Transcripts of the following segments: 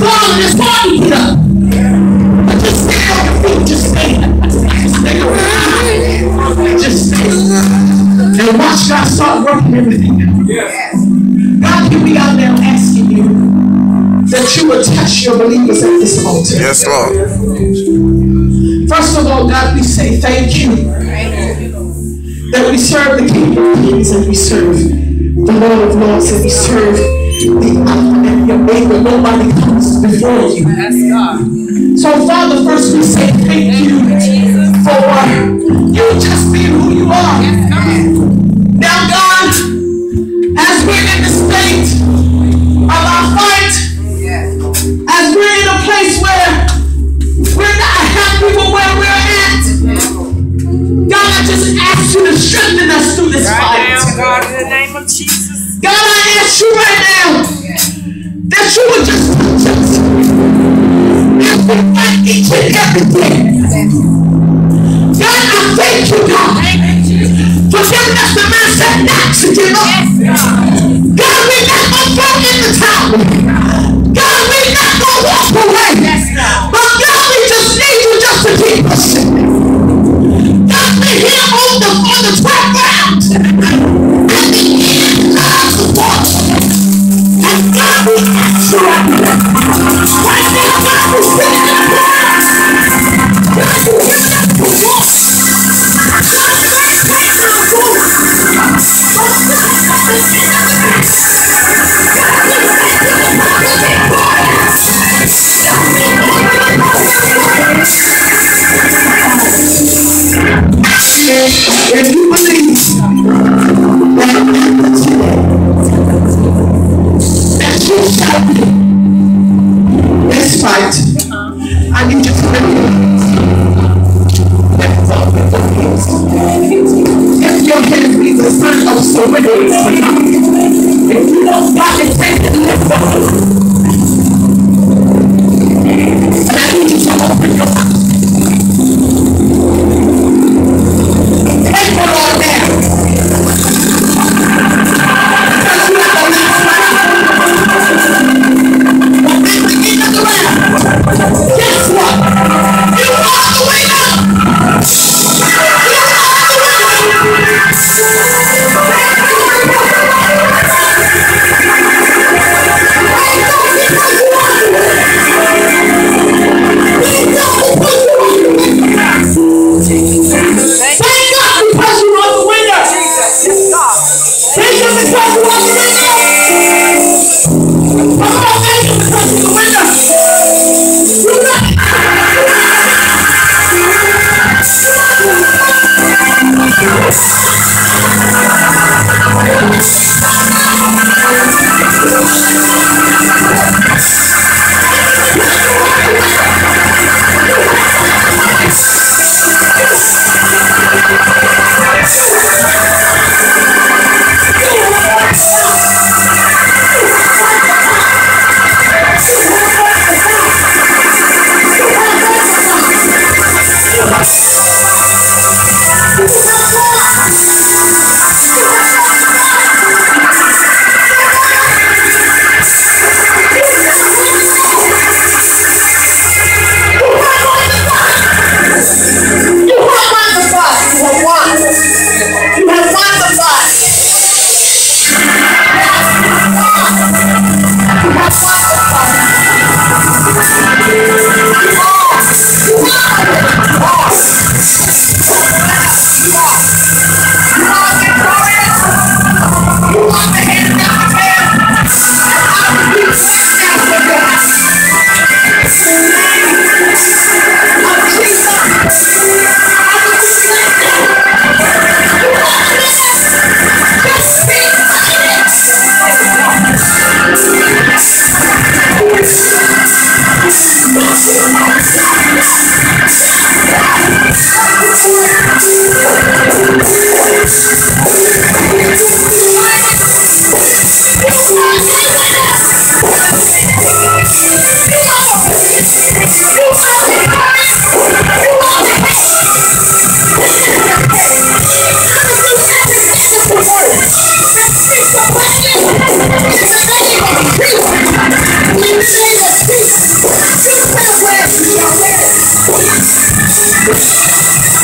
fall and it's hard to get up. But just stay on your feet. Just stay. Stay around. Just stay. And watch God start working everything out. God can be out there asking you that you would touch your believers at this altar. Yes, Lord. First of all, God, we say thank you that we serve the King of Kings and we serve the Lord of Lords and we serve the Alpha and the Omega. Nobody before you. So, Father, first we say thank you for you just being who you are. Now, God, as we're in the state of our fight, as we're in a place where we're not happy with where we're at, God, I just ask you to strengthen us through this Right fight. now, God, in the name of Jesus. God, I ask you right now that you would just fight each and every day. God, I thank you, God, for giving us the mindset not to give up. God, we're not going to throw in the towel. It's.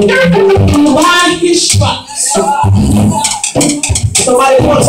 Why his? Somebody wants